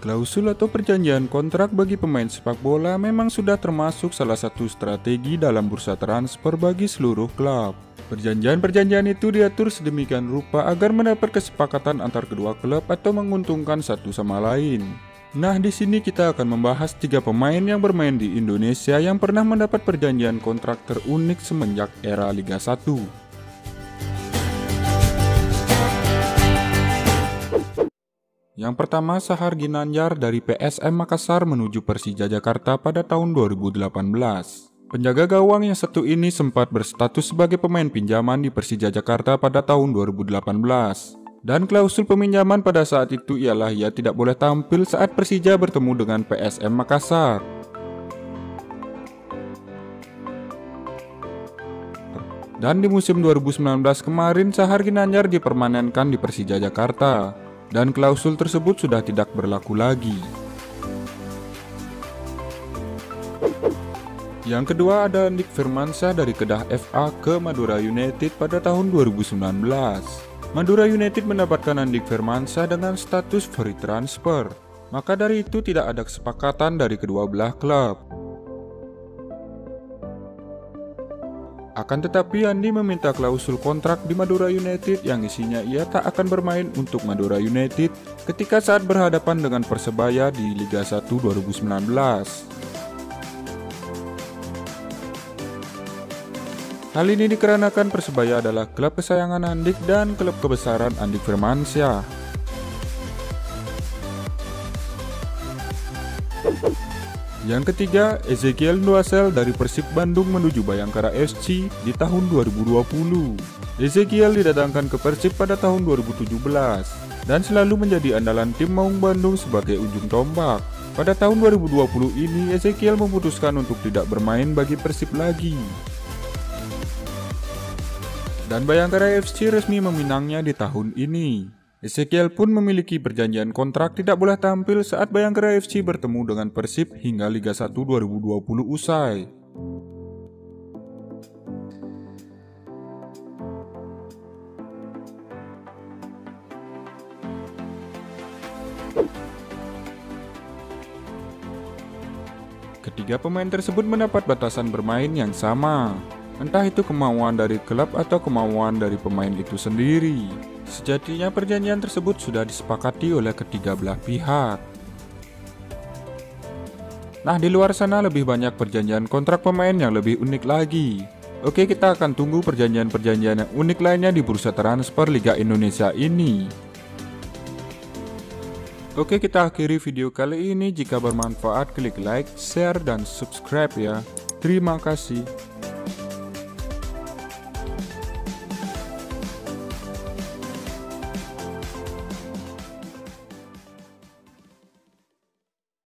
Klausul atau perjanjian kontrak bagi pemain sepak bola memang sudah termasuk salah satu strategi dalam bursa transfer bagi seluruh klub. Perjanjian-perjanjian itu diatur sedemikian rupa agar mendapat kesepakatan antar kedua klub atau menguntungkan satu sama lain. Nah, di sini kita akan membahas tiga pemain yang bermain di Indonesia yang pernah mendapat perjanjian kontrak terunik semenjak era Liga 1. Yang pertama, Sahar Ginanjar dari PSM Makassar menuju Persija Jakarta pada tahun 2018. Penjaga gawang yang satu ini sempat berstatus sebagai pemain pinjaman di Persija Jakarta pada tahun 2018. Dan klausul peminjaman pada saat itu ialah ia tidak boleh tampil saat Persija bertemu dengan PSM Makassar. Dan di musim 2019 kemarin Sahar Ginanjar dipermanenkan di Persija Jakarta dan klausul tersebut sudah tidak berlaku lagi. Yang kedua ada Nick Firmansyah dari Kedah FA ke Madura United pada tahun 2019. Madura United mendapatkan Andik Firmansyah dengan status free transfer. Maka dari itu tidak ada kesepakatan dari kedua belah klub. Akan tetapi Andi meminta klausul kontrak di Madura United yang isinya ia tak akan bermain untuk Madura United ketika saat berhadapan dengan Persebaya di Liga 1 2019. Hal ini dikarenakan Persebaya adalah klub kesayangan Andik dan klub kebesaran Andik Firmansyah. Yang ketiga, Ezekiel Nuasel dari Persib Bandung menuju Bayangkara FC di tahun 2020. Ezekiel didatangkan ke Persib pada tahun 2017 dan selalu menjadi andalan tim Maung Bandung sebagai ujung tombak. Pada tahun 2020 ini, Ezekiel memutuskan untuk tidak bermain bagi Persib lagi. Dan Bayangkara FC resmi meminangnya di tahun ini. Ezekiel pun memiliki perjanjian kontrak tidak boleh tampil saat Bayangkara FC bertemu dengan Persib hingga Liga 1 2020 usai. Ketiga pemain tersebut mendapat batasan bermain yang sama. Entah itu kemauan dari klub atau kemauan dari pemain itu sendiri. Sejatinya perjanjian tersebut sudah disepakati oleh ketiga belah pihak. Nah, di luar sana lebih banyak perjanjian kontrak pemain yang lebih unik lagi. Oke, kita akan tunggu perjanjian-perjanjian yang unik lainnya di bursa transfer Liga Indonesia ini. Oke, kita akhiri video kali ini. Jika bermanfaat, klik like, share, dan subscribe ya. Terima kasih.